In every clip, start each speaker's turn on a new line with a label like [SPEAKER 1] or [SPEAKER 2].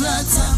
[SPEAKER 1] Làwọn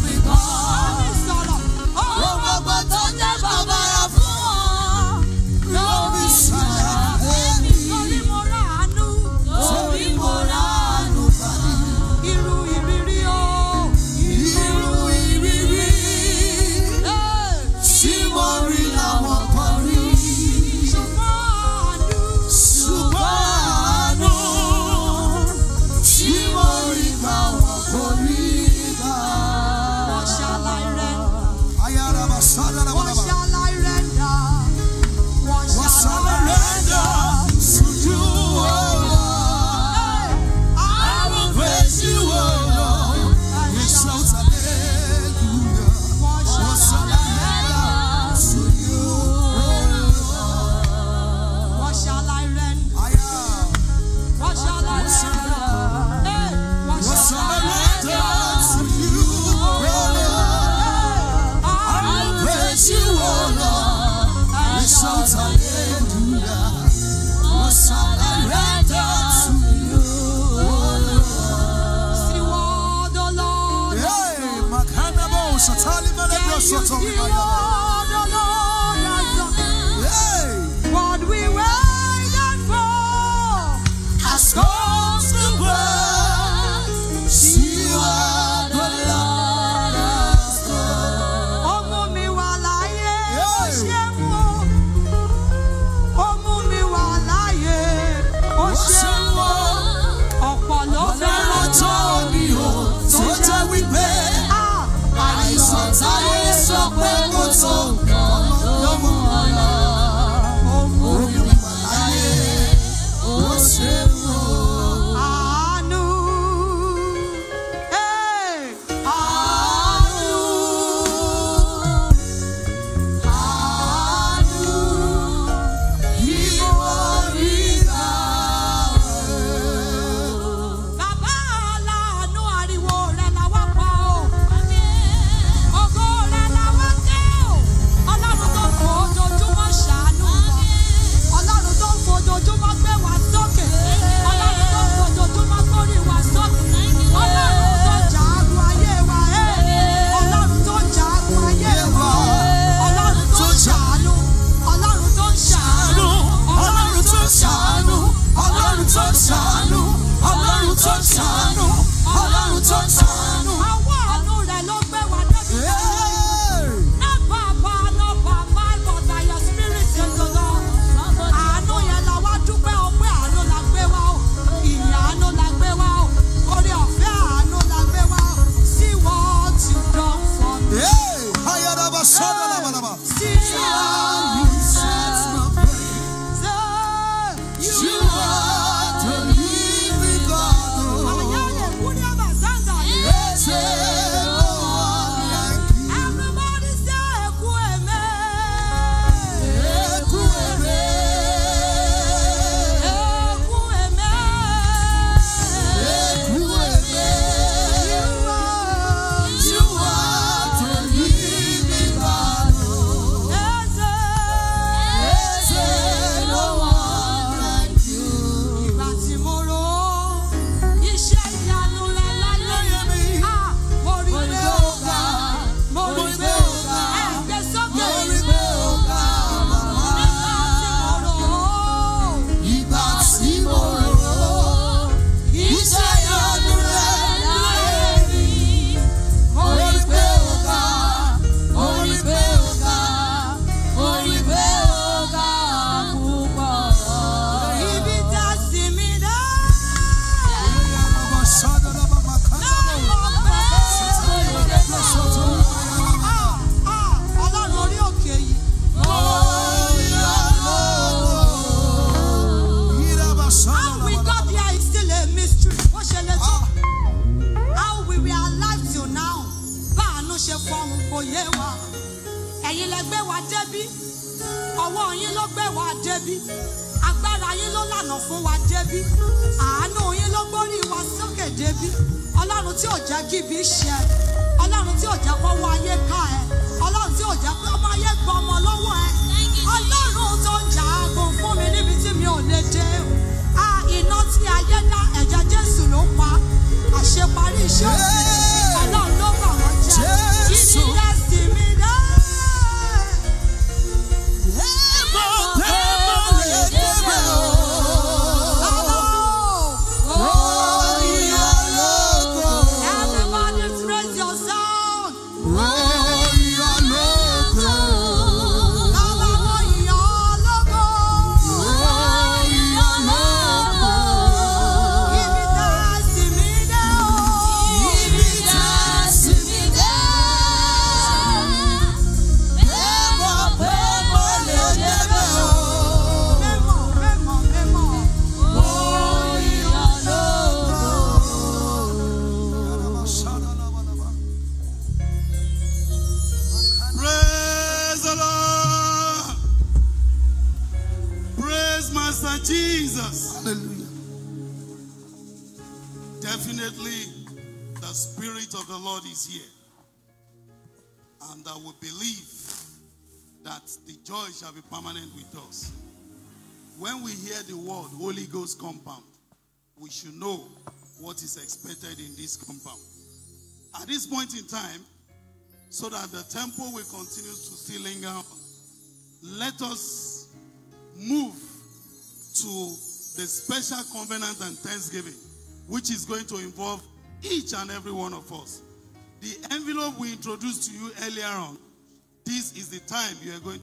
[SPEAKER 2] ẹ̀yin lẹ gbé wa débí ọwọ́ yín ló gbé wa débí agbára yín ló lànà fún wa débí àánú yín ló gbórí wa sókè débí ọlọ́run tí ò jẹ́ kí ibi ṣe ọlọ́run tí ò jẹ́ kó wọ ayé ká ẹ ọlọ́run tí ò jẹ́ kó ọmọ ayé gbọ́ ọmọ lọ́wọ́ ẹ. Ọlọ́run tó ń jàágùn fún mi níbi tí mi ò lè dé. A iná tí ayé dá ẹ̀jẹ̀ jésù ló pa. Àṣeparí iṣẹ́ òsì
[SPEAKER 3] is here. And I will believe that the joy shall be permanent with us. When we hear the word Holy Ghost compound, we should know what is expected in this compound. At this point in time, so that the temple will continue to still linger on, let us move to the special covenant and thanksgiving, which is going to involve each and every one of us. The envelope we introduced to you earlier on, this is the time you are going